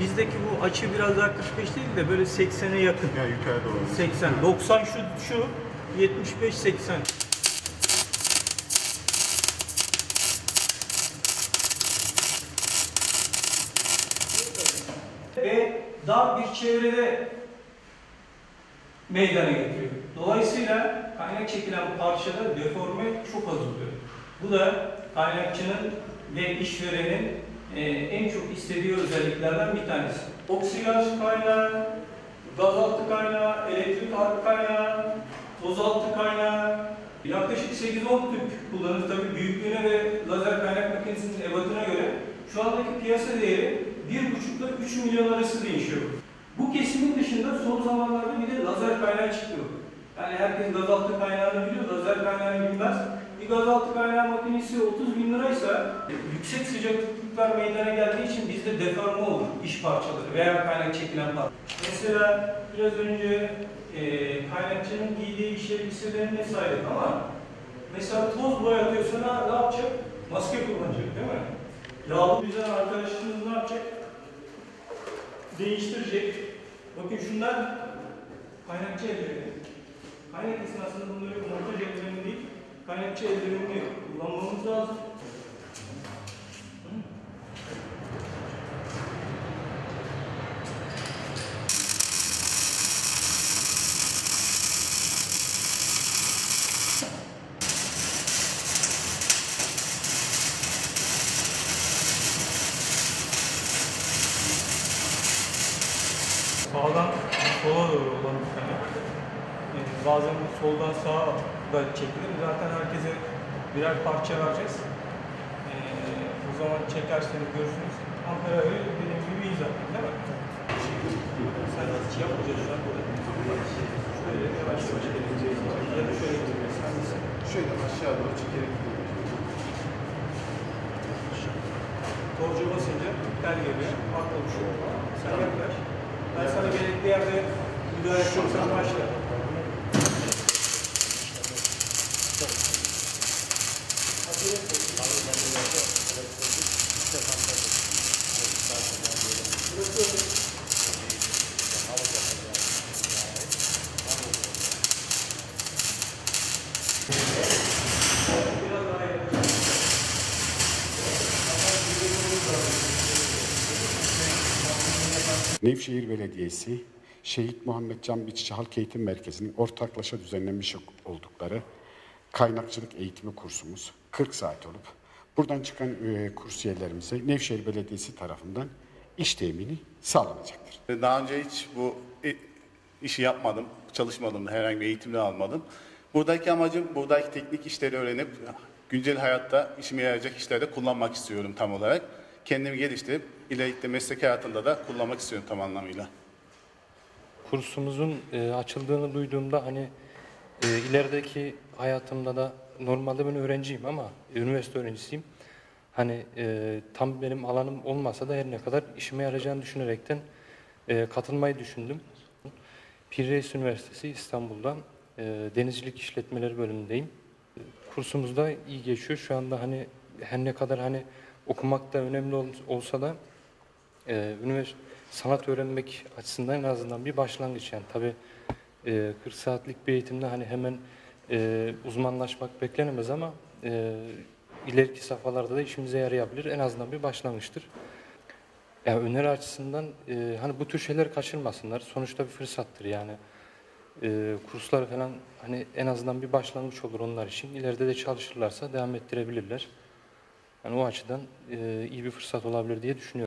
Bizdeki bu açı biraz daha 45 değil de böyle 80'e yakın. Ya yukarı doğru. 80, 90 şu şu 75 80. Ve dar bir çevrede meydana getiriyor. Dolayısıyla kaynak çekilen parçada deforme çok az oluyor. Bu da kaynakçının ve işverenin e, en çok istediği özelliklerden bir tanesi. Oksijaj kaynağı, gaz altı kaynağı, elektrik altı kaynağı, toz altı kaynağı, yaklaşık 8-10 tüp kullanır tabii büyüklüğüne ve lazer kaynak makinesinin ebatına göre. Şu andaki piyasa değeri 1,5 ile 3 milyon arası değişiyor. Bu kesimin dışında son zamanlarda bir de lazer kaynağı çıkıyor. Yani herkes gazaltı kaynağını biliyor, lazer kaynağını bilmez. Bir gazaltı kaynağı makinesi 30 bin liraysa yüksek sıcaklıklar meydana geldiği için bizde deforme olur iş parçaları veya kaynak çekilen parça. Mesela biraz önce e, kaynakçının giydiği iş elbiselerini saydık ama mesela toz boyatıyorsa ne, yapacak? Maske kullanacak değil mi? Yağlı güzel arkadaşınız ne yapacak? değiştirecek. Bakın şunlar kaynakçı eldivenleri. Kaynak esnasında bunları montaj eldiveni değil, kaynakçı eldivenini kullanmamız lazım. Sağdan sola doğru olan bir kaynak. Ee, bazen soldan sağa da çekilir. Zaten herkese birer parça vereceğiz. Ee, o zaman çekerseniz görürsünüz. Ankara öyle dediğim gibi iyi zaten değil mi? Sen nasıl yapmayacağız şu an burada? Şöyle yavaş yavaş geleceğiz. Ya da şöyle gideceğiz. Şöyle aşağı doğru çekerek gidiyor. Torcu basınca tel geliyor. Fark oluşuyor. Sen yaklaş. Ben sana gerekli yerde müdahale edeceksen başla. Biraz daha yaklaşık. Nevşehir Belediyesi, Şehit Muhammed Can Biçici Halk Eğitim Merkezi'nin ortaklaşa düzenlenmiş oldukları kaynakçılık eğitimi kursumuz 40 saat olup buradan çıkan e, kursiyerlerimize Nevşehir Belediyesi tarafından iş temini sağlanacaktır. Daha önce hiç bu i- işi yapmadım, çalışmadım da herhangi bir eğitim de almadım. Buradaki amacım buradaki teknik işleri öğrenip güncel hayatta işime yarayacak işlerde kullanmak istiyorum tam olarak. Kendimi geliştirip ileride meslek hayatında da kullanmak istiyorum tam anlamıyla. kursumuzun e, açıldığını duyduğumda hani e, ilerideki hayatımda da normalde ben öğrenciyim ama üniversite öğrencisiyim. Hani e, tam benim alanım olmasa da her ne kadar işime yarayacağını düşünerekten e, katılmayı düşündüm. Pir Reis Üniversitesi İstanbul'dan e, denizcilik işletmeleri bölümündeyim. E, Kursumuz da iyi geçiyor. Şu anda hani her ne kadar hani okumak da önemli ol- olsa da e, üniversite sanat öğrenmek açısından en azından bir başlangıç yani tabi 40 saatlik bir eğitimde hani hemen e, uzmanlaşmak beklenemez ama e, ileriki safhalarda da işimize yarayabilir en azından bir başlangıçtır. Yani öneri açısından e, hani bu tür şeyler kaçırmasınlar sonuçta bir fırsattır yani e, kurslar falan hani en azından bir başlangıç olur onlar için ileride de çalışırlarsa devam ettirebilirler. Yani o açıdan e, iyi bir fırsat olabilir diye düşünüyorum.